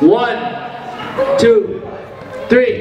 One, two, three.